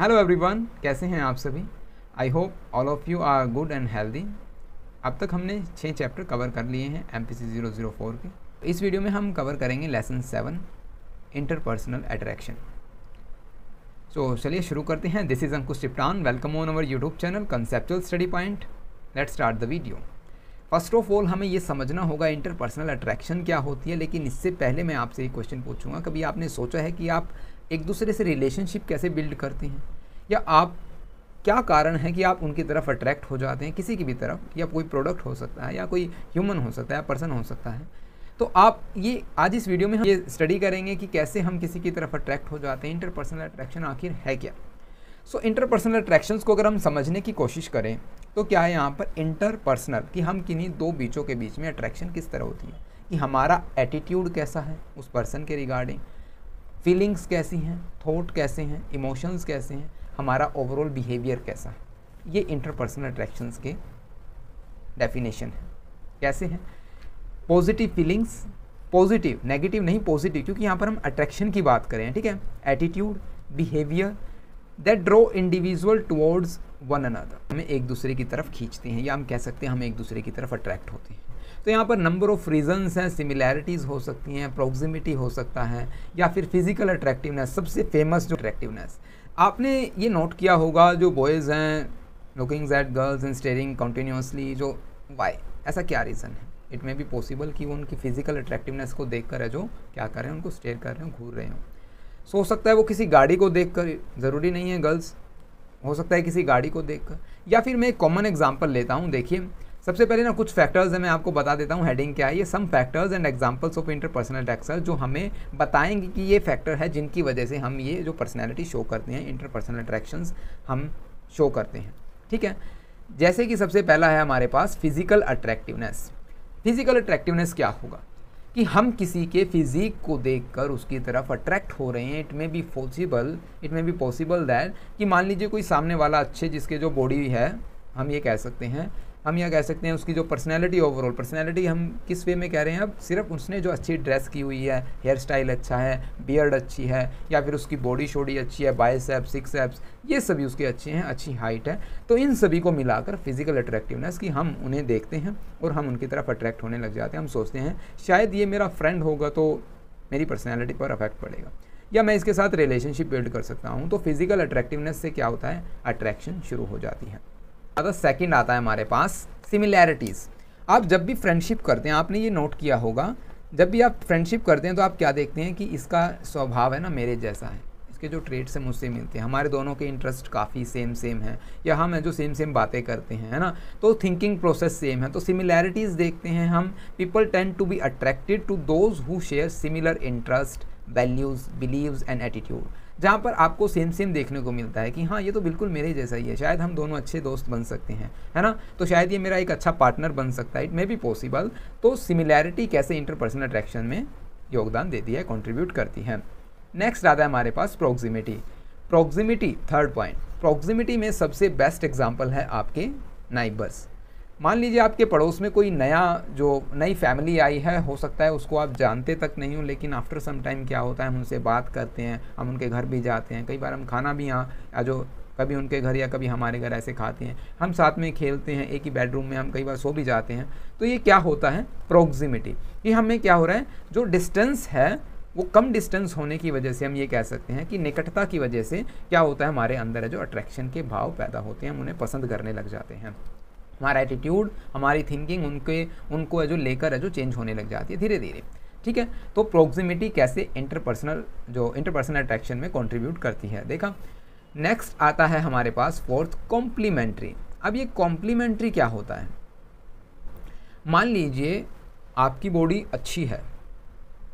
Hello everyone कैसे हैं आप सभी? I hope all of you are good and healthy अब तक हमने छः चैप्टर कवर कर लिए हैं M P C zero zero four के। इस वीडियो में हम कवर करेंगे lesson seven interpersonal attraction so चलिए शुरू करते हैं। This is Ankush Tiptan welcome on our YouTube channel conceptual study point let start the video first of all हमें ये समझना होगा इंटरपर्सनल अट्रैक्शन क्या होती है, लेकिन इससे पहले मैं आपसे एक क्वेश्चन पूछूँगा। कभी आपने सोचा है कि आप एक दूसरे से रिलेशनशिप कैसे बिल्ड करते हैं? या आप, क्या कारण है कि आप उनकी तरफ़ अट्रैक्ट हो जाते हैं किसी की भी तरफ़? या कोई प्रोडक्ट हो सकता है, या कोई ह्यूमन हो सकता है पर्सन हो सकता है? तो आप ये, आज इस वीडियो में हम ये स्टडी करेंगे कि कैसे हम किसी की तरफ़ अट्रैक्ट हो जाते हैं इंटरपर्सनल अट्रैक्शन आखिर है क्या? सो इंटरपर्सनल अट्रैक्शंस को अगर हम समझने की कोशिश करें तो क्या है यहाँ पर इंटरपर्सनल कि हम किन्हीं दो बीचों के बीच में अट्रैक्शन किस तरह होती है? कि हमारा एटीट्यूड कैसा है उस पर्सन के रिगार्डिंग फीलिंग्स कैसी हैं, थॉट कैसे हैं, इमोशंस कैसे हैं, हमारा ओवरऑल बिहेवियर कैसा? है ये इंटरपर्सनल अट्रैक्शंस के डेफिनेशन है। कैसे हैं? पॉजिटिव फीलिंग्स पॉजिटिव नेगेटिव नहीं पॉजिटिव क्योंकि यहाँ पर हम अट्रैक्शन की बात करें ठीक है? Attitude behaviour that draw individual towards one another हमें एक दूसरे की तरफ़ खींचते हैं, या हम कह सकते हैं, हम एक दूसरे की तरफ़ अट्रैक्ट होते हैं। तो यहाँ पर नंबर ऑफ़ रीजंस हैं सिमिलैरिटीज़ हो सकती हैं प्रोक्सिमिटी हो सकता है, या फिर फ़िज़िकल अट्रैक्टिवनेस सबसे फ़ेमस जो अट्रैक्टिवनेस आपने ये नोट किया होगा जो बॉयज़ हैं looking at girls and staring continuously जो वाई ऐसा क्या रीज़न है? इट मे बी पॉसिबल कि वो उनकी फ़िज़िकल अट्रैक्टिवनेस को देख कर है, जो क्या कर रहे हैं, उनको स्टेयर कर रहे हो, घूर रहे हो। सो हो सकता है वो किसी गाड़ी को देख कर, ज़रूरी नहीं है गर्ल्स हो सकता है किसी गाड़ी को देख कर। या फिर मैं एक कॉमन एग्ज़ाम्पल लेता हूँ, देखिए सबसे पहले ना कुछ फैक्टर्स हैं, मैं आपको बता देता हूँ हेडिंग क्या है। ये some factors and examples of interpersonal attraction जो हमें बताएँगे कि ये फैक्टर है जिनकी वजह से हम ये जो पर्सनैलिटी शो करते हैं इंटरपर्सनल अट्रैक्शंस हम शो करते हैं। ठीक है? जैसे कि सबसे पहला है हमारे पास फ़िज़िकल अट्रैक्टिवनेस फ़िज़िकल अट्रैक्टिवनेस क्या होगा? कि हम किसी के फिज़िक को देखकर उसकी तरफ़ अट्रैक्ट हो रहे हैं। It may be possible it may be possible that कि मान लीजिए कोई सामने वाला अच्छे जिसके जो बॉडी है, हम ये कह सकते हैं हम यह कह सकते हैं उसकी जो पर्सनैलिटी ओवरऑल पर्सनैलिटी हम किस वे में कह रहे हैं अब? सिर्फ़ उसने जो अच्छी ड्रेस की हुई है हेयर स्टाइल अच्छा है बियर्ड अच्छी है, या फिर उसकी बॉडी शोडी अच्छी है बाइस एप्स सिक्स एप्स ये सभी उसके अच्छे हैं, अच्छी हाइट है। तो इन सभी को मिलाकर फ़िज़िकल अट्रैक्टिवनेस की हम उन्हें देखते हैं और हम उनकी तरफ़ अट्रैक्ट होने लग जाते हैं। हम सोचते हैं, शायद ये मेरा फ्रेंड होगा तो मेरी पर्सनैलिटी पर अफेक्ट पड़ेगा। या मैं इसके साथ रिलेशनशिप बिल्ड कर सकता हूँ तो फ़िज़िकल अट्रैक्टिवनेस से क्या होता है? अट्रैक्शन शुरू हो जाती है। आता सेकंड आता है हमारे पास, सिमिलैरिटीज़। आप जब भी फ्रेंडशिप करते हैं, आपने ये नोट किया होगा, जब भी आप फ्रेंडशिप करते हैं तो आप क्या देखते हैं कि इसका स्वभाव है ना, मेरे जैसा है। इसके जो ट्रेड्स हैं, मुझसे मिलते हैं। हमारे दोनों के इंटरेस्ट काफ़ी सेम सेम है, या हम जो सेम सेम बातें करते हैं, है ना? तो थिंकिंग प्रोसेस सेम है। तो सिमिलैरिटीज़ देखते हैं हम। People tend to be attracted to those who share similar interest values beliefs and attitude जहाँ पर आपको सेम सेम देखने को मिलता है कि हाँ ये तो बिल्कुल मेरे जैसा ही है। शायद हम दोनों अच्छे दोस्त बन सकते हैं, है ना? तो शायद ये मेरा एक अच्छा पार्टनर बन सकता है। इट मे बी पॉसिबल तो सिमिलैरिटी कैसे इंटरपर्सनल अट्रैक्शन में योगदान देती है कॉन्ट्रीब्यूट करती है। नेक्स्ट आता है हमारे पास proximity proximity third point proximity में सबसे बेस्ट एग्ज़ाम्पल है आपके नाइबर्स मान लीजिए आपके पड़ोस में कोई नया जो नई फैमिली आई है, हो सकता है उसको आप जानते तक नहीं हो, लेकिन आफ्टर सम टाइम क्या होता है, हम उनसे बात करते हैं, हम उनके घर भी जाते हैं, कई बार हम खाना भी यहाँ जो कभी उनके घर या कभी हमारे घर ऐसे खाते हैं, हम साथ में खेलते हैं, एक ही बेडरूम में हम कई बार सो भी जाते हैं तो ये क्या होता है? प्रोक्सिमिटी ये हमें क्या हो रहा है? जो डिस्टेंस है, वो कम डिस्टेंस होने की वजह से हम ये कह सकते हैं कि निकटता की वजह से क्या होता है, हमारे अंदर है जो अट्रैक्शन के भाव पैदा होते हैं, हम उन्हें पसंद करने लग जाते हैं। हमारा एटीट्यूड हमारी थिंकिंग उनके, उनको जो लेकर है, जो चेंज होने लग जाती है धीरे धीरे ठीक है? तो प्रोक्सिमिटी कैसे इंटरपर्सनल जो इंटरपर्सनल अट्रैक्शन में कंट्रीब्यूट करती है? देखा। नेक्स्ट आता है हमारे पास फोर्थ कॉम्प्लीमेंट्री अब ये कॉम्प्लीमेंट्री क्या होता है? मान लीजिए आपकी बॉडी अच्छी है,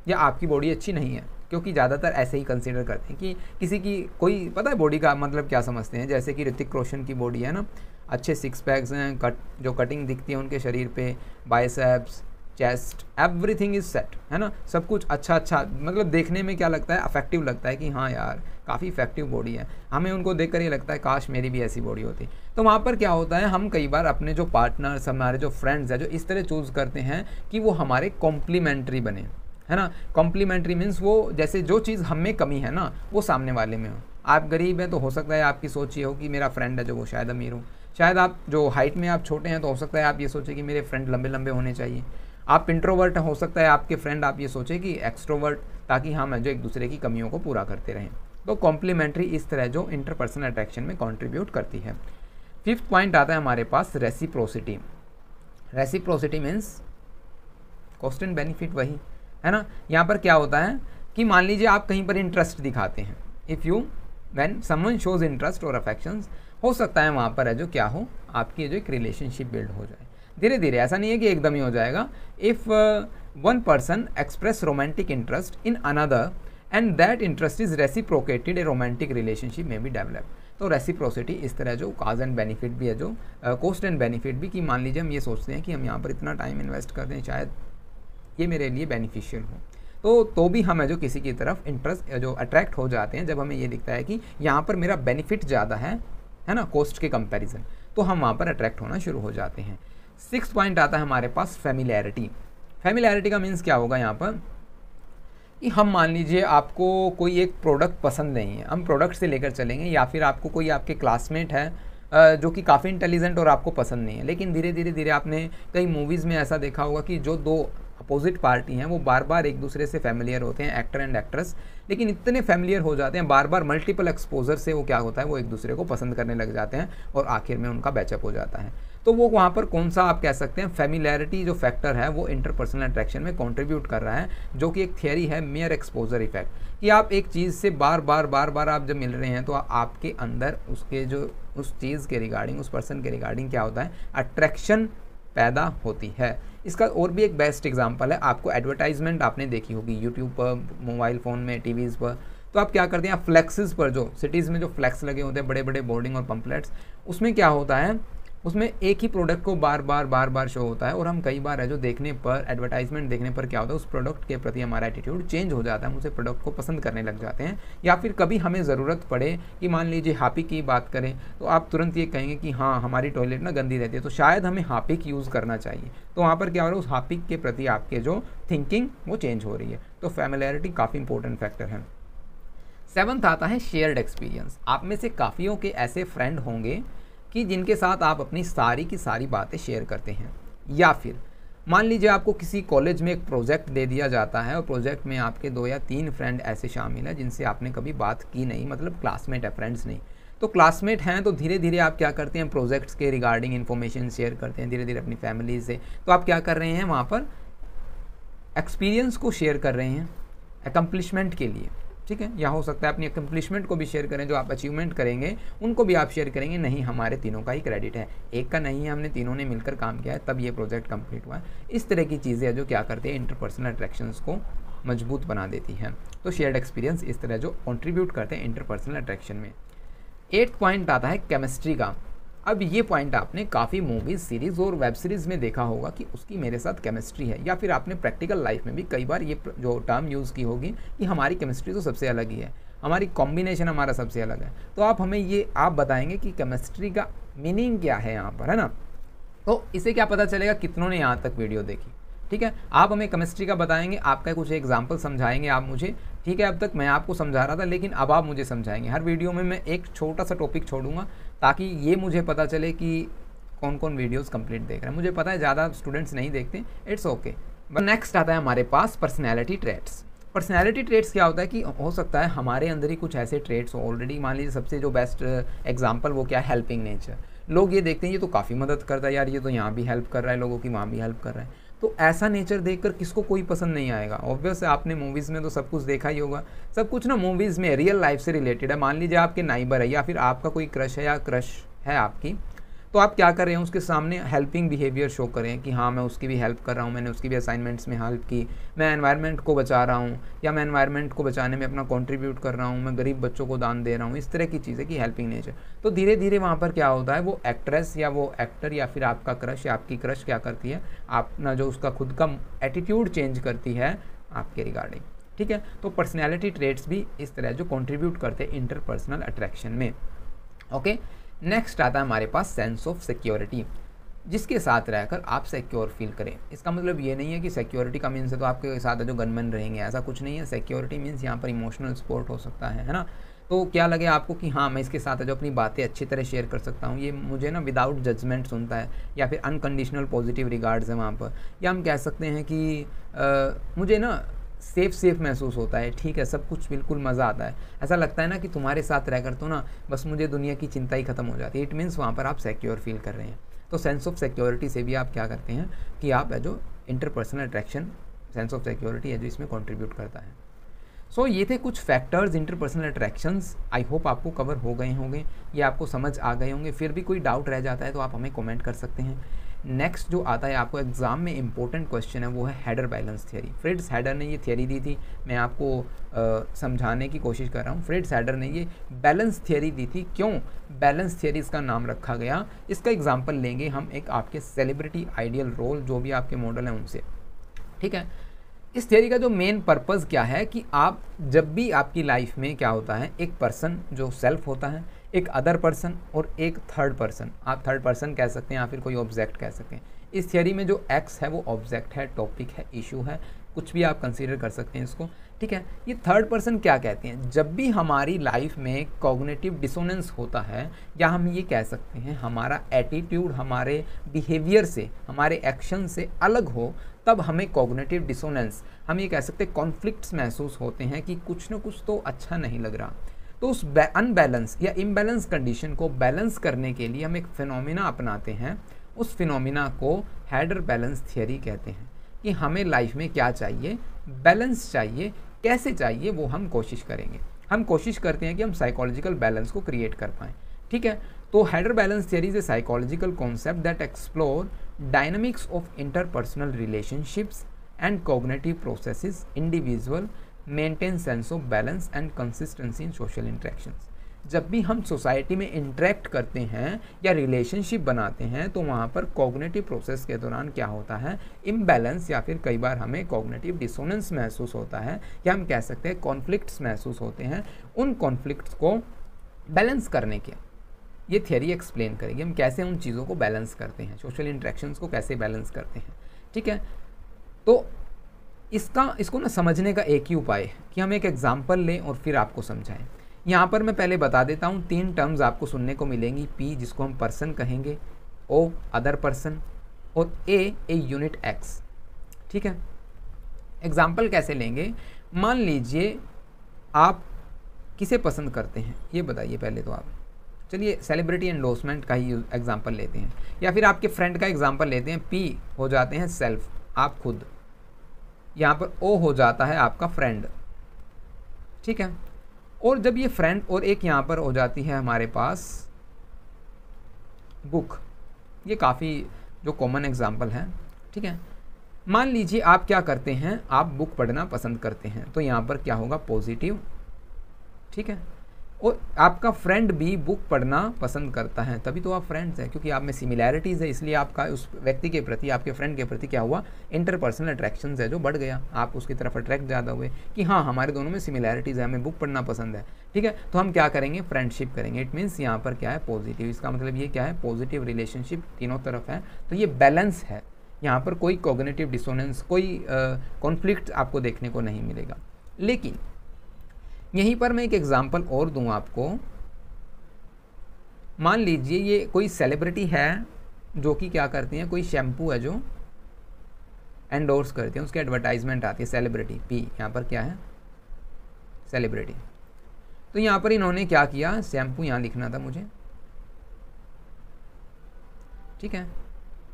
या आपकी बॉडी अच्छी नहीं है, क्योंकि ज़्यादातर ऐसे ही कंसिडर करते हैं कि किसी की कोई, पता है बॉडी का मतलब क्या समझते हैं? जैसे कि ऋतिक रोशन की बॉडी है ना? अच्छे सिक्स पैक्स हैं कट जो कटिंग दिखती है उनके शरीर पे biceps chest everything is set है ना? सब कुछ अच्छा अच्छा मतलब देखने में क्या लगता है? अफेक्टिव लगता है कि हाँ यार, काफ़ी इफ़ेक्टिव बॉडी है। हमें उनको देख कर ये लगता है, काश मेरी भी ऐसी बॉडी होती। तो वहाँ पर क्या होता है? हम कई बार अपने जो पार्टनर्स हमारे जो फ्रेंड्स हैं, जो इस तरह चूज़ करते हैं कि वो हमारे कॉम्प्लीमेंट्री बने, है ना? कॉम्प्लीमेंट्री मीन्स वो जैसे जो चीज़ हमें कमी है ना, वो सामने वाले में हो। आप गरीब हैं तो हो सकता है आपकी सोच ये हो कि मेरा फ्रेंड है जो वो शायद अमीर हो। शायद आप जो हाइट में आप छोटे हैं तो हो सकता है आप ये सोचें कि मेरे फ्रेंड लंबे लंबे होने चाहिए। आप इंट्रोवर्ट हो सकता है आपके फ्रेंड आप ये सोचें कि एक्सट्रोवर्ट ताकि हम जो एक दूसरे की कमियों को पूरा करते रहें। तो कॉम्प्लीमेंट्री इस तरह जो इंटरपर्सनल अट्रैक्शन में कॉन्ट्रीब्यूट करती है। फिफ्थ पॉइंट आता है हमारे पास reciprocity reciprocity means cost and benefit वही, है ना? यहाँ पर क्या होता है कि मान लीजिए आप कहीं पर इंटरेस्ट दिखाते हैं। If you when someone shows interest और अफेक्शंस हो सकता है वहाँ पर है जो क्या हो, आपकी जो एक रिलेशनशिप बिल्ड हो जाए। धीरे धीरे ऐसा नहीं है कि एकदम ही हो जाएगा। If one person express romantic interest in another and that interest is reciprocated a romantic relationship में भी डेवलप तो रेसिप्रोसिटी इस तरह जो काज एंड बेनिफिट भी है, जो कोस्ट एंड बेनिफिट भी कि मान लीजिए हम ये सोचते हैं कि हम यहाँ पर इतना टाइम इन्वेस्ट कर दें शायद ये मेरे लिए बेनिफिशियल हो। तो तो भी हम है जो किसी की तरफ़ इंटरेस्ट जो अट्रैक्ट हो जाते हैं, जब हमें ये दिखता है कि यहाँ पर मेरा बेनिफिट ज़्यादा है है ना कॉस्ट के कंपैरिजन तो हम वहाँ पर अट्रैक्ट होना शुरू हो जाते हैं। सिक्स पॉइंट आता है हमारे पास फेमिलैरिटी फेमिलैरिटी का मीन्स क्या होगा यहाँ पर? कि हम मान लीजिए आपको कोई एक प्रोडक्ट पसंद नहीं है, हम प्रोडक्ट से लेकर चलेंगे, या फिर आपको कोई आपके क्लासमेट है जो कि काफ़ी इंटेलिजेंट और आपको पसंद नहीं है, लेकिन धीरे धीरे धीरे आपने कई मूवीज़ में ऐसा देखा होगा कि जो दो अपोजिट पार्टी हैं, वो बार बार एक दूसरे से फेमिलियर होते हैं एक्टर एंड एक्ट्रेस लेकिन इतने फेमिलियर हो जाते हैं बार बार मल्टीपल एक्सपोजर से वो क्या होता है, वो एक दूसरे को पसंद करने लग जाते हैं और आखिर में उनका बैचअप हो जाता है। तो वो वहाँ पर कौन सा आप कह सकते हैं फेमिलैरिटी जो फैक्टर है, वो इंटरपर्सनल अट्रैक्शन में कंट्रीब्यूट कर रहा है, जो कि एक थियरी है मेयर एक्सपोजर इफ़ेक्ट कि आप एक चीज़ से बार बार बार बार आप जब मिल रहे हैं तो आपके अंदर उसके जो, उस चीज़ के रिगार्डिंग उस पर्सन के रिगार्डिंग क्या होता है अट्रैक्शन पैदा होती है। इसका और भी एक बेस्ट एग्ज़ाम्पल है। आपको एडवर्टाइजमेंट आपने देखी होगी यूट्यूब पर मोबाइल फ़ोन में टीवीज़ पर। तो आप क्या करते हैं? फ्लैक्सेस पर जो सिटीज़ में जो फ्लैक्स लगे होते हैं बड़े बड़े बोर्डिंग और पम्पलेट्स उसमें क्या होता है? उसमें एक ही प्रोडक्ट को बार बार बार बार शो होता है और हम कई बार है जो देखने पर एडवर्टाइजमेंट देखने पर क्या होता है, उस प्रोडक्ट के प्रति हमारा एटीट्यूड चेंज हो जाता है, हम उसे प्रोडक्ट को पसंद करने लग जाते हैं। या फिर कभी हमें ज़रूरत पड़े कि मान लीजिए हापिक की बात करें तो आप तुरंत ये कहेंगे कि हाँ हमारी टॉयलेट ना गंदी रहती है तो शायद हमें हापिक यूज़ करना चाहिए। तो वहाँ पर क्या हो रहा है, उस हापिक के प्रति आपके जो थिंकिंग वो चेंज हो रही है। तो फैमिलियरिटी काफ़ी इंपॉर्टेंट फैक्टर है। सेवन्थ आता है शेयर्ड एक्सपीरियंस आप में से काफ़ियों के ऐसे फ्रेंड होंगे कि जिनके साथ आप अपनी सारी की सारी बातें शेयर करते हैं। या फिर, मान लीजिए आपको किसी कॉलेज में एक प्रोजेक्ट दे दिया जाता है और प्रोजेक्ट में आपके दो या तीन फ्रेंड ऐसे शामिल हैं जिनसे आपने कभी बात की नहीं मतलब क्लासमेट है फ्रेंड्स नहीं। तो क्लासमेट हैं तो धीरे धीरे आप क्या करते हैं प्रोजेक्ट्स के रिगार्डिंग इन्फॉर्मेशन शेयर करते हैं धीरे धीरे अपनी फैमिली से। तो आप क्या कर रहे हैं, वहाँ पर एक्सपीरियंस को शेयर कर रहे हैं अकम्पलिशमेंट के लिए। ठीक है? या हो सकता है अपनी अकम्पलिशमेंट को भी शेयर करें, जो आप अचीवमेंट करेंगे, उनको भी आप शेयर करेंगे, नहीं, हमारे तीनों का ही क्रेडिट है। एक का नहीं है, हमने तीनों ने मिलकर काम किया है, तब ये प्रोजेक्ट कंप्लीट हुआ है। इस तरह की चीज़ें जो क्या करते हैं इंटरपर्सनल अट्रैक्शंस को मज़बूत बना देती हैं। तो शेयर्ड एक्सपीरियंस इस तरह जो कॉन्ट्रीब्यूट करते हैं इंटरपर्सनल अट्रैक्शन में। एट पॉइंट आता है केमिस्ट्री का। अब ये पॉइंट आपने काफ़ी मूवीज़ सीरीज़ और वेब सीरीज़ में देखा होगा कि उसकी मेरे साथ केमिस्ट्री है। या फिर आपने प्रैक्टिकल लाइफ में भी कई बार ये जो टर्म यूज़ की होगी कि हमारी केमिस्ट्री तो सबसे अलग ही है। हमारी कॉम्बिनेशन हमारा सबसे अलग है। तो आप हमें ये, आप बताएँगे कि केमिस्ट्री का मीनिंग क्या है यहाँ पर, है ना? तो इसे क्या पता चलेगा? कितनों ने यहाँ तक वीडियो देखी? ठीक है? आप हमें केमिस्ट्री का बताएँगे, आपका कुछ एग्ज़ाम्पल समझाएँगे आप मुझे, ठीक है? अब तक मैं आपको समझा रहा था, लेकिन अब आप मुझे समझाएँगे। हर वीडियो में मैं एक छोटा सा टॉपिक छोड़ूँगा, ताकि ये मुझे पता चले कि कौन कौन वीडियोस कंप्लीट देख रहे हैं। मुझे पता है, ज़्यादा स्टूडेंट्स नहीं देखते इट्स ओके नेक्स्ट आता है हमारे पास पर्सनैलिटी ट्रेट्स पर्सनैलिटी ट्रेट्स क्या होता है कि हो सकता है हमारे अंदर ही कुछ ऐसे ट्रेट्स हो। ऑलरेडी मान लीजिए सबसे जो बेस्ट एग्ज़ाम्पल वो क्या है? हेल्पिंग नेचर लोग ये देखते हैं, ये तो काफ़ी मदद करता है यार, ये तो यहाँ भी हेल्प कर रहा है, लोगों की वहाँ भी हेल्प कर रहा है। तो ऐसा नेचर देखकर किसको कोई पसंद नहीं आएगा? ऑब्वियस आपने मूवीज़ में तो सब कुछ देखा ही होगा। सब कुछ ना मूवीज़ में रियल लाइफ से रिलेटेड है। मान लीजिए आपके नाइबर है या फिर आपका कोई क्रश है या क्रश है आपकी तो आप क्या कर रहे हैं? उसके सामने हेल्पिंग बिहेवियर शो करें कि हाँ मैं उसकी भी हेल्प कर रहा हूँ, मैंने उसकी भी असाइनमेंट्स में हेल्प की, मैं एनवायरनमेंट को बचा रहा हूँ, या मैं एनवायरनमेंट को बचाने में अपना कंट्रीब्यूट कर रहा हूँ, मैं गरीब बच्चों को दान दे रहा हूँ, इस तरह की चीज़ें की हेल्पिंग नेचर तो धीरे धीरे वहाँ पर क्या होता है? वो एक्ट्रेस या वो एक्टर या फिर आपका क्रश या आपकी क्रश क्या करती है? अपना जो उसका खुद का एटीट्यूड चेंज करती है आपके रिगार्डिंग ठीक है? तो पर्सनैलिटी ट्रेड्स भी इस तरह जो कॉन्ट्रीब्यूट करते हैं इंटरपर्सनल अट्रैक्शन में। Okay okay? नेक्स्ट आता है हमारे पास सेंस ऑफ़ सिक्योरिटी जिसके साथ रहकर आप सिक्योर फील करें। इसका मतलब ये नहीं है कि सिक्योरिटी का मीन्स है तो आपके साथ जो गनमैन रहेंगे ऐसा कुछ नहीं है। सिक्योरिटी मीन्स यहाँ पर इमोशनल सपोर्ट हो सकता है है ना? तो क्या लगे आपको कि हाँ मैं इसके साथ जो अपनी बातें अच्छी तरह शेयर कर सकता हूँ? ये मुझे ना विदाउट जजमेंट सुनता है या फिर अनकंडीशनल पॉजिटिव रिगार्ड्स है वहाँ पर। या हम कह सकते हैं कि आ, मुझे ना सेफ़ सेफ़ महसूस होता है ठीक है सब कुछ बिल्कुल मज़ा आता है। ऐसा लगता है ना कि तुम्हारे साथ रहकर तो ना बस मुझे दुनिया की चिंता ही ख़त्म हो जाती है। इट मीन्स वहाँ पर आप सिक्योर फील कर रहे हैं। तो सेंस ऑफ़ सिक्योरिटी से भी आप क्या करते हैं कि आप जो interpersonal attraction sense of security है जो इसमें कॉन्ट्रीब्यूट करता है। सो so, ये थे कुछ factors interpersonal attractions I hope आपको कवर हो गए होंगे ये आपको समझ आ गए होंगे। फिर भी कोई डाउट रह जाता है तो आप हमें कमेंट कर सकते हैं। नेक्स्ट जो आता है आपको एग्ज़ाम में इंपॉर्टेंट क्वेश्चन है, वो है Heider balance theory Fritz Heider ने ये थियरी दी थी। मैं आपको समझाने की कोशिश कर रहा हूँ। फ्रिड्स हेडर ने ये बैलेंस थियरी दी थी। क्यों? बैलेंस थियरी इसका नाम रखा गया। इसका एग्ज़ाम्पल लेंगे हम एक आपके सेलिब्रिटी आइडियल रोल जो भी आपके मॉडल हैं उनसे। ठीक है? इस थियरी का जो मेन पर्पज़ क्या है कि आप, जब भी आपकी लाइफ में क्या होता है, एक पर्सन जो सेल्फ होता है एक अदर पर्सन और एक थर्ड पर्सन आप थर्ड पर्सन कह सकते हैं या फिर कोई ऑब्जेक्ट कह सकते हैं। इस थियरी में जो एक्स है, वो ऑब्जेक्ट है टॉपिक है इशू है। कुछ भी आप कंसीडर कर सकते हैं इसको। ठीक है? ये थर्ड पर्सन क्या कहते हैं? जब भी हमारी लाइफ में कॉग्नेटिव डिसोनेंस होता है, या हम ये कह सकते हैं, हमारा एटीट्यूड हमारे बिहेवियर से, हमारे एक्शन से अलग हो, तब हमें कॉग्नेटिव डिसोनेंस हम ये कह सकते हैं कॉन्फ्लिक्ट्स महसूस होते हैं कि कुछ ना कुछ तो अच्छा नहीं लग रहा। तो उस अनबैलेंस या इम्बैलेंस कंडीशन को बैलेंस करने के लिए हम एक फिनोमिना अपनाते हैं। उस फिनोमिना को हैडर बैलेंस थियरी कहते हैं। कि हमें लाइफ में क्या चाहिए? बैलेंस चाहिए। कैसे चाहिए? वो हम कोशिश करेंगे। हम कोशिश करते हैं कि हम साइकोलॉजिकल बैलेंस को क्रिएट कर पाएँ। ठीक है? तो Heider balance theory is a psychological concept that explore dynamics of interpersonal relationships and cognitive processes individual maintain sense of balance and consistency in social interactions जब भी हम सोसाइटी में इंटरेक्ट करते हैं या रिलेशनशिप बनाते हैं तो वहाँ पर कॉग्नेटिव प्रोसेस के दौरान क्या होता है? इम्बैलेंस या फिर कई बार हमें कॉग्नेटिव डिसोनेंस महसूस होता है, या हम कह सकते हैं कॉन्फ्लिक्ट्स महसूस होते हैं उन कॉन्फ्लिक्ट्स को बैलेंस करने के। ये थियरी एक्सप्लेन करेगी, हम कैसे उन चीज़ों को बैलेंस करते हैं सोशल इंट्रैक्शंस को कैसे बैलेंस करते हैं, ठीक है? तो इसका, इसको ना समझने का एक ही उपाय है कि हम एक एग्ज़ाम्पल लें और फिर आपको समझाएँ। यहाँ पर मैं पहले बता देता हूँ, तीन टर्म्स आपको सुनने को मिलेंगी। पी जिसको हम पर्सन कहेंगे ओ अदर पर्सन और ए ए यूनिट एक्स ठीक है? एग्ज़ाम्पल कैसे लेंगे? मान लीजिए आप किसे पसंद करते हैं? ये बताइए पहले तो आप। चलिए सेलिब्रिटी एंडोसमेंट का ही एग्ज़ाम्पल लेते हैं। या फिर आपके फ्रेंड का एग्ज़ाम्पल लेते हैं। पी हो जाते हैं सेल्फ आप खुद। यहाँ पर ओ हो जाता है आपका फ्रेंड ठीक है? और जब ये फ्रेंड और एक यहाँ पर हो जाती है हमारे पास बुक ये काफ़ी जो कॉमन एग्ज़ाम्पल है, ठीक है? मान लीजिए आप क्या करते हैं, आप बुक पढ़ना पसंद करते हैं तो यहाँ पर क्या होगा? पॉजिटिव ठीक है? और आपका फ्रेंड भी बुक पढ़ना पसंद करता है, तभी तो आप फ्रेंड्स हैं, क्योंकि आप में सिमिलैरिटीज़ है, इसलिए आपका, उस व्यक्ति के प्रति, आपके फ्रेंड के प्रति क्या हुआ? इंटरपर्सनल अट्रैक्शन है जो बढ़ गया। आप उसकी तरफ़ अट्रैक्ट ज़्यादा हुए कि हाँ हमारे दोनों में सिमिलैरिटीज़ है, हमें बुक पढ़ना पसंद है। ठीक है? तो हम क्या करेंगे? फ्रेंडशिप करेंगे। इट मीन्स यहाँ पर क्या है? पॉजिटिव इसका मतलब ये क्या है? पॉजिटिव रिलेशनशिप तीनों तरफ़ है। तो ये बैलेंस है। यहाँ पर कोई कोगनेटिव डिसोनेंस कोई कॉन्फ्लिक्ट आपको देखने को नहीं मिलेगा। लेकिन यहीं पर मैं एक एग्ज़ाम्पल और दूँ आपको। मान लीजिए ये कोई सेलिब्रिटी है जो कि क्या करती हैं, कोई शैम्पू है जो एंडोर्स करती हैं, उसकी एडवर्टाइजमेंट आती है सेलिब्रिटी पी यहाँ पर क्या है? सेलिब्रिटी तो यहाँ पर इन्होंने क्या किया? शैम्पू यहाँ लिखना था मुझे। ठीक है?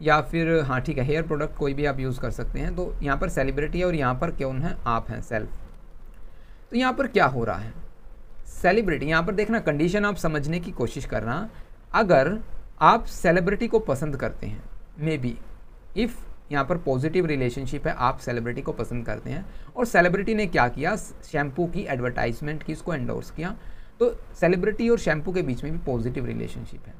या फिर हाँ ठीक है हेयर प्रोडक्ट कोई भी आप यूज़ कर सकते हैं। तो यहाँ पर सेलिब्रिटी है और यहाँ पर कौन है? आप हैं सेल्फ तो यहाँ पर क्या हो रहा है? सेलिब्रिटी यहाँ पर देखना कंडीशन आप समझने की कोशिश करना, अगर आप सेलिब्रिटी को पसंद करते हैं मे बी इफ़ यहाँ पर पॉजिटिव रिलेशनशिप है, आप सेलिब्रिटी को पसंद करते हैं, और सेलिब्रिटी ने क्या किया? शैम्पू की एडवर्टाइजमेंट की, इसको एंडोर्स किया तो सेलिब्रिटी और शैम्पू के बीच में भी पॉजिटिव रिलेशनशिप है।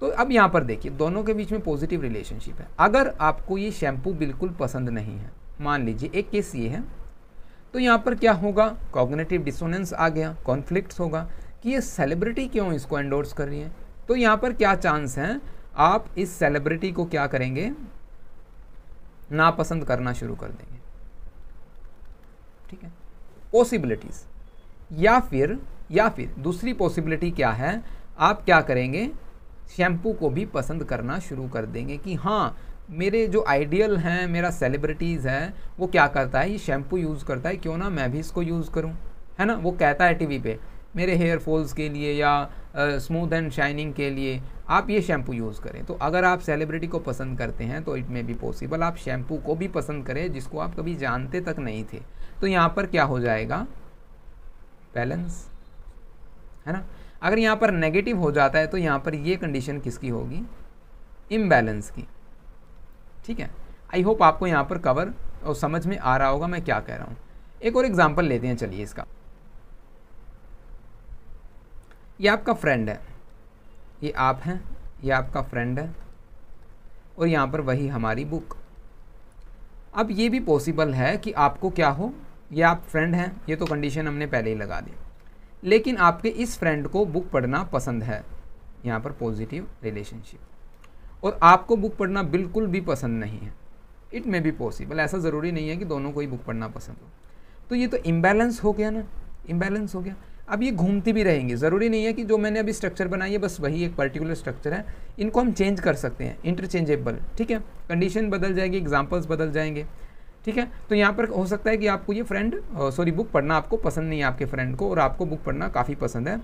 तो अब यहाँ पर देखिए, दोनों के बीच में पॉजिटिव रिलेशनशिप है। अगर आपको ये शैम्पू बिल्कुल पसंद नहीं है, मान लीजिए, एक केस ये है तो यहाँ पर क्या होगा? कॉग्नेटिव डिसोनेंस आ गया कॉन्फ्लिक्ट होगा कि ये सेलिब्रिटी क्यों इसको एंडोर्स कर रही है? तो यहाँ पर क्या चांस है? आप इस सेलिब्रिटी को क्या करेंगे? नापसंद करना शुरू कर देंगे। ठीक है? पॉसिबिलिटीज या फिर या फिर दूसरी पॉसिबिलिटी क्या है? आप क्या करेंगे? शैम्पू को भी पसंद करना शुरू कर देंगे कि हाँ मेरे जो आइडियल हैं, मेरा सेलिब्रिटीज़ हैं, वो क्या करता है? ये शैम्पू यूज़ करता है। क्यों ना मैं भी इसको यूज़ करूँ। है ना? वो कहता है टीवी पे, मेरे हेयर फॉल्स के लिए या स्मूथ एंड शाइनिंग के लिए आप ये शैम्पू यूज़ करें। तो अगर आप सेलिब्रिटी को पसंद करते हैं तो इट मे बी पॉसिबल आप शैम्पू को भी पसंद करें, जिसको आप कभी जानते तक नहीं थे। तो यहाँ पर क्या हो जाएगा? बैलेंस है ना? अगर यहाँ पर नेगेटिव हो जाता है तो यहाँ पर ये कंडीशन किसकी होगी? इम्बैलेंस की। ठीक है? आई होप आपको यहाँ पर कवर और समझ में आ रहा होगा मैं क्या कह रहा हूँ। एक और एग्ज़ाम्पल लेते हैं, चलिए इसका। ये आपका फ्रेंड है। ये आप हैं, ये आपका फ्रेंड है और यहाँ पर वही हमारी बुक अब ये भी पॉसिबल है कि आपको क्या हो? ये आप फ्रेंड हैं, ये तो कंडीशन हमने पहले ही लगा दी। लेकिन आपके इस फ्रेंड को बुक पढ़ना पसंद है। यहाँ पर पॉजिटिव रिलेशनशिप और आपको बुक पढ़ना बिल्कुल भी पसंद नहीं है। इट मे बी पॉसिबल ऐसा ज़रूरी नहीं है कि दोनों को ही बुक पढ़ना पसंद हो। तो ये तो इम्बैलेंस हो गया ना इम्बैलेंस हो गया। अब ये घूमती भी रहेंगी, ज़रूरी नहीं है कि जो मैंने अभी स्ट्रक्चर बनाई है, बस वही एक पर्टिकुलर स्ट्रक्चर है। इनको हम चेंज कर सकते हैं इंटरचेंजेबल ठीक है? कंडीशन बदल जाएगी एग्जाम्पल्स बदल जाएँगे, ठीक है? तो यहाँ पर हो सकता है कि आपको ये फ्रेंड सॉरी बुक पढ़ना आपको पसंद नहीं है आपके फ्रेंड को, और आपको बुक पढ़ना काफ़ी पसंद है।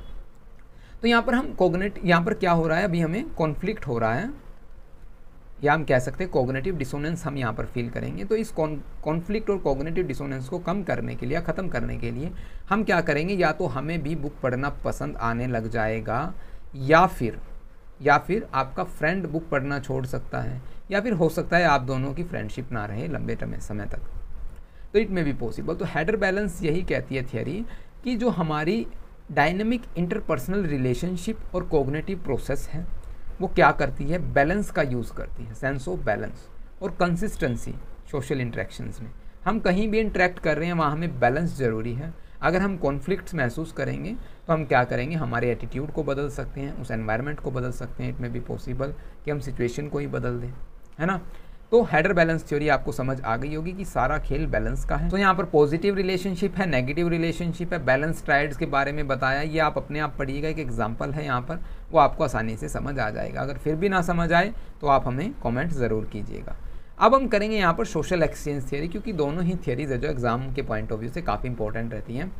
तो यहाँ पर हम कोगनेट यहाँ पर क्या हो रहा है? अभी हमें कॉन्फ्लिक्ट हो रहा है। या हम कह सकते हैं कोगनेटिव डिसोनेंस हम यहाँ पर फील करेंगे। तो इस कॉन्फ्लिक्ट और कोगनेटिव डिसोनेंस को कम करने के लिए ख़त्म करने के लिए हम क्या करेंगे? या तो हमें भी बुक पढ़ना पसंद आने लग जाएगा, या फिर या फिर आपका फ्रेंड बुक पढ़ना छोड़ सकता है, या फिर हो सकता है आप दोनों की फ्रेंडशिप ना रहे लंबे समय तक। तो इट मे बी पॉसिबल तो हेडर बैलेंस यही कहती है थियरी कि जो हमारी डायनेमिक इंटरपर्सनल रिलेशनशिप और कोग्नेटिव प्रोसेस है वो क्या करती है? बैलेंस का यूज़ करती है सेंस ऑफ़ बैलेंस और कंसिस्टेंसी सोशल इंट्रैक्शंस में। हम कहीं भी इंट्रैक्ट कर रहे हैं, वहाँ हमें बैलेंस ज़रूरी है। अगर हम कॉन्फ्लिक्ट्स महसूस करेंगे तो हम क्या करेंगे? हमारे एटीट्यूड को बदल सकते हैं, उस एनवायरनमेंट को बदल सकते हैं। इट में भी पॉसिबल कि हम सिचुएशन को ही बदल दें, है ना? तो हेडर बैलेंस थ्योरी आपको समझ आ गई होगी कि सारा खेल बैलेंस का है। तो यहाँ पर पॉजिटिव रिलेशनशिप है नेगेटिव रिलेशनशिप है बैलेंस ट्राइड्स के बारे में बताया। ये आप अपने आप पढ़िएगा, एक एग्ज़ाम्पल है यहाँ पर, वो आपको आसानी से समझ आ जाएगा। अगर फिर भी ना समझ आए तो आप हमें कॉमेंट ज़रूर कीजिएगा। अब हम करेंगे यहाँ पर सोशल एक्सचेंज थियरी क्योंकि दोनों ही थियरीज है जो एग्ज़ाम के पॉइंट ऑफ़ व्यू से काफ़ी इंपॉर्टेंट रहती हैं।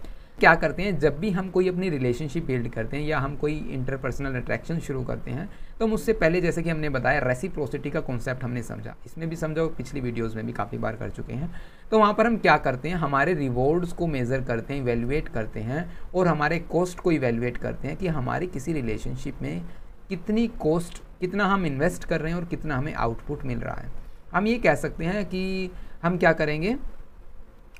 क्या करते हैं? जब भी हम कोई अपनी रिलेशनशिप बिल्ड करते हैं या हम कोई इंटरपर्सनल अट्रैक्शन शुरू करते हैं तो हम उससे पहले जैसे कि हमने बताया रेसिप्रोसिटी का कॉन्सेप्ट हमने समझा। इसमें भी समझा, पिछली वीडियोज़ में भी काफ़ी बार कर चुके हैं। तो वहाँ पर हम क्या करते हैं? हमारे रिवॉर्ड्स को मेज़र करते हैं इवेलुएट करते हैं और हमारे कॉस्ट को इवेल्युएट करते हैं कि हमारी किसी रिलेशनशिप में कितनी कॉस्ट कितना हम इन्वेस्ट कर रहे हैं और कितना हमें आउटपुट मिल रहा है। हम ये कह सकते हैं कि हम क्या करेंगे?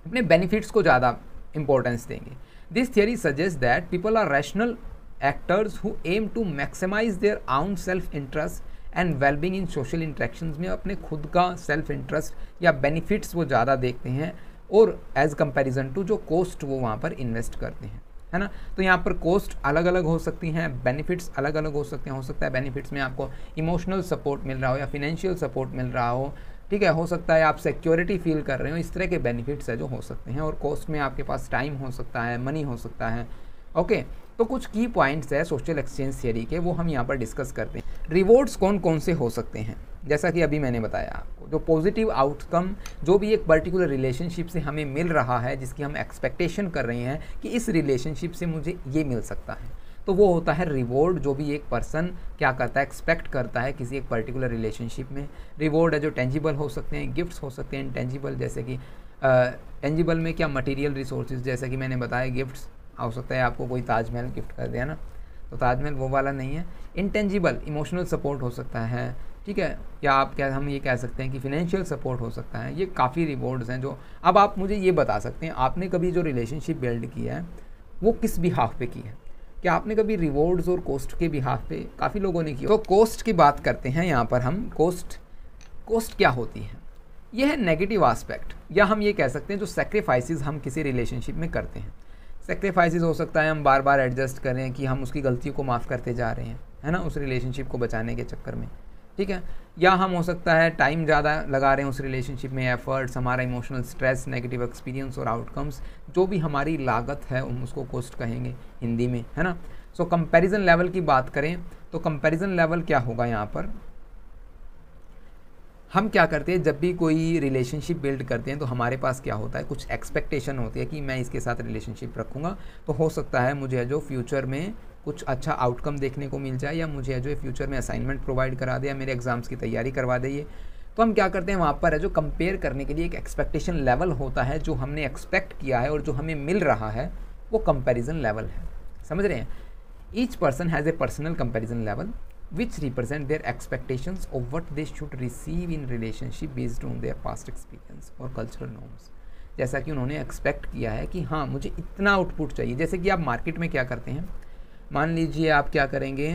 अपने बेनिफिट्स को ज़्यादा इंपॉर्टेंस देंगे। This theory suggest that people are rational actors who aim to maximise their own self interest and wellbeing in social interaction में अपने खुद का सेल्फ इंटरेस्ट या बेनिफिट्स वो ज़्यादा देखते हैं और एज कंपेरिजन टू जो कॉस्ट वो वहाँ पर इन्वेस्ट करते हैं, है ना? तो यहाँ पर कॉस्ट अलग अलग हो सकती हैं बेनिफिट्स अलग अलग हो सकते हैं। हो सकता है बेनिफिट्स में आपको इमोशनल सपोर्ट मिल रहा हो या फिनेंशियल सपोर्ट मिल रहा हो ठीक है, हो सकता है आप सिक्योरिटी फील कर रहे हो, इस तरह के बेनिफिट्स है जो हो सकते हैं और कॉस्ट में आपके पास टाइम हो सकता है मनी हो सकता है। ओके तो कुछ की पॉइंट्स है सोशल एक्सचेंज थियरी के, वो हम यहाँ पर डिस्कस करते हैं। रिवॉर्ड्स कौन कौन से हो सकते हैं? जैसा कि अभी मैंने बताया आपको, जो पॉजिटिव आउटकम जो भी एक पर्टिकुलर रिलेशनशिप से हमें मिल रहा है, जिसकी हम एक्सपेक्टेशन कर रहे हैं कि इस रिलेशनशिप से मुझे ये मिल सकता है। तो वो होता है रिवॉर्ड जो भी एक पर्सन क्या करता है एक्सपेक्ट करता है किसी एक पर्टिकुलर रिलेशनशिप में। रिवॉर्ड है जो टेंजिबल हो सकते हैं गिफ्ट्स हो सकते हैं टेंजिबल जैसे कि टेंजिबल में क्या मटेरियल रिसोर्सेज जैसे कि मैंने बताया गिफ्ट्स हो सकता है आपको कोई ताजमहल गिफ्ट कर दिया ना। तो ताजमहल वो वाला नहीं है। इंटेंजिबल इमोशनल सपोर्ट हो सकता है, ठीक है? या आप क्या हम ये कह सकते हैं कि फिनेंशियल सपोर्ट हो सकता है। ये काफ़ी रिवॉर्ड्स हैं जो, अब आप मुझे ये बता सकते हैं, आपने कभी जो रिलेशनशिप बिल्ड किया है, वो किस भी हाफ़ पे की है? क्या आपने कभी रिवॉर्ड्स और कोस्ट के बिहाफ पे काफ़ी लोगों ने किया? तो कोस्ट की बात करते हैं यहाँ पर हम। कोस्ट कोस्ट क्या होती है? यह है नेगेटिव आस्पेक्ट या हम ये कह सकते हैं जो सेक्रीफाइसेस हम किसी रिलेशनशिप में करते हैं। सेक्रीफाइसेस हो सकता है हम बार बार एडजस्ट करें कि हम उसकी गलतियों को माफ़ करते जा रहे हैं, है ना? उस रिलेशनशिप को बचाने के चक्कर में। ठीक है? या हम हो सकता है टाइम ज़्यादा लगा रहे हैं उस रिलेशनशिप में एफर्ट्स हमारा इमोशनल स्ट्रेस नेगेटिव एक्सपीरियंस और आउटकम्स जो भी हमारी लागत है हम उसको कोस्ट कहेंगे हिंदी में, है ना? सो कंपैरिजन लेवल की बात करें तो कंपैरिजन लेवल क्या होगा यहाँ पर? हम क्या करते हैं, जब भी कोई रिलेशनशिप बिल्ड करते हैं तो हमारे पास क्या होता है, कुछ एक्सपेक्टेशन होती है कि मैं इसके साथ रिलेशनशिप रखूँगा। तो हो सकता है मुझे जो फ्यूचर में कुछ अच्छा आउटकम देखने को मिल जाए या मुझे जो फ्यूचर में असाइनमेंट प्रोवाइड करा दे या मेरे एग्ज़ाम्स की तैयारी करवा दे ये। तो हम क्या करते हैं, वहाँ पर है जो कंपेयर करने के लिए एक एक्सपेक्टेशन लेवल होता है, जो हमने एक्सपेक्ट किया है और जो हमें मिल रहा है, वो कंपेरिजन लेवल है। समझ रहे हैं? Each person has a personal comparison level which represent their expectations of what they should receive in relationship based on their past experience और cultural norms जैसा कि उन्होंने एक्सपेक्ट किया है कि हाँ मुझे इतना आउटपुट चाहिए जैसे कि आप मार्केट में क्या करते हैं मान लीजिए आप क्या करेंगे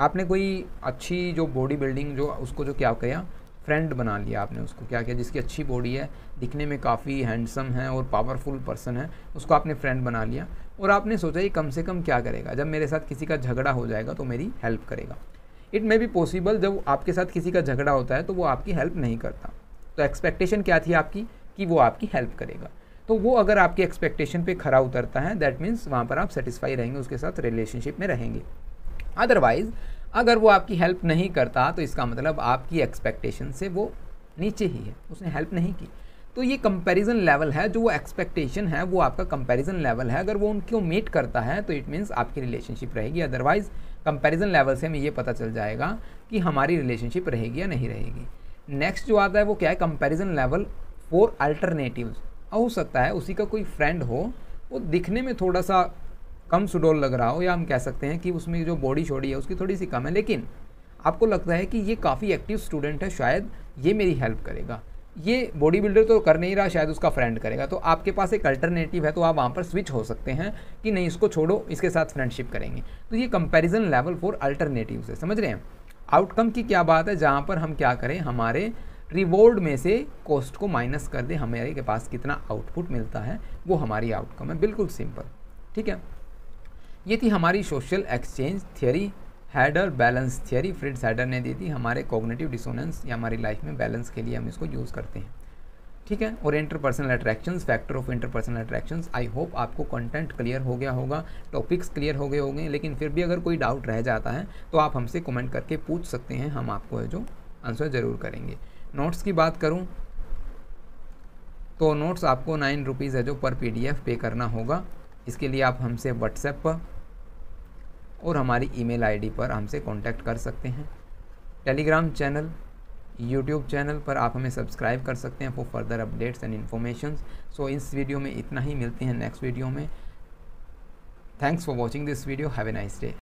आपने कोई अच्छी जो बॉडी बिल्डिंग जो उसको जो क्या किया फ्रेंड बना लिया आपने उसको। क्या किया? जिसकी अच्छी बॉडी है, दिखने में काफ़ी हैंडसम है और पावरफुल पर्सन है, उसको आपने फ्रेंड बना लिया और आपने सोचा ये कम से कम क्या करेगा? जब मेरे साथ किसी का झगड़ा हो जाएगा तो मेरी हेल्प करेगा। इट मे बी पॉसिबल जब आपके साथ किसी का झगड़ा होता है तो वो आपकी हेल्प नहीं करता। तो एक्सपेक्टेशन क्या थी आपकी? कि वो आपकी हेल्प करेगा। तो वो अगर आपकी एक्सपेक्टेशन पे खरा उतरता है, दैट मीन्स वहाँ पर आप सेटिस्फाई रहेंगे, उसके साथ रिलेशनशिप में रहेंगे। अदरवाइज़ अगर वो आपकी हेल्प नहीं करता तो इसका मतलब आपकी एक्सपेक्टेशन से वो नीचे ही है, उसने हेल्प नहीं की। तो ये कंपैरिजन लेवल है, जो वो एक्सपेक्टेशन है, वो आपका कंपैरिजन लेवल है। अगर वो उनको मीट करता है तो इट मीन्स आपकी रिलेशनशिप रहेगी। अदरवाइज़ कंपैरिजन लेवल से हमें ये पता चल जाएगा कि हमारी रिलेशनशिप रहेगी या नहीं रहेगी। नेक्स्ट जो आता है, वो क्या है? कंपैरिजन लेवल फॉर अल्टरनेटिव्स हो सकता है उसी का कोई फ्रेंड हो, वो दिखने में थोड़ा सा कम सुडोल लग रहा हो या हम कह सकते हैं कि उसमें जो बॉडी छोड़ी है, उसकी थोड़ी सी कम है, लेकिन आपको लगता है कि ये काफ़ी एक्टिव स्टूडेंट है, शायद ये मेरी हेल्प करेगा। ये बॉडी बिल्डर तो कर नहीं रहा, शायद उसका फ्रेंड करेगा। तो आपके पास एक अल्टरनेटिव है तो आप वहाँ पर स्विच हो सकते हैं कि नहीं, इसको छोड़ो, इसके साथ फ्रेंडशिप करेंगे। तो ये कंपैरिजन लेवल फॉर अल्टरनेटिव है, समझ रहे हैं? आउटकम की क्या बात है, जहाँ पर हम क्या करें, हमारे रिवॉर्ड में से कॉस्ट को माइनस कर दे, हमारे के पास कितना आउटपुट मिलता है, वो हमारी आउटकम है, बिल्कुल सिंपल, ठीक है? ये थी हमारी social exchange theory Heider balance theory Fritz Heider ने दी थी हमारे कॉग्नेटिव डिसोनेंस या हमारी लाइफ में बैलेंस के लिए हम इसको यूज़ करते हैं। ठीक है? और interpersonal attractions factor of interpersonal attractions I hope आपको कंटेंट क्लियर हो गया होगा टॉपिक्स क्लियर हो गए होंगे, लेकिन फिर भी अगर कोई डाउट रह जाता है तो आप हमसे कमेंट करके पूछ सकते हैं, हम आपको जो आंसर ज़रूर करेंगे। नोट्स की बात करूँ तो नोट्स आपको नाइन रुपीज़ है जो पर पीडीएफ पे करना होगा। इसके लिए आप हमसे व्हाट्सएप पर और हमारी ईमेल आईडी पर हमसे कांटेक्ट कर सकते हैं। टेलीग्राम चैनल यूट्यूब चैनल पर आप हमें सब्सक्राइब कर सकते हैं for further updates and information so इस वीडियो में इतना ही। मिलते हैं नेक्स्ट वीडियो में। Thanks for watching this video have a nice day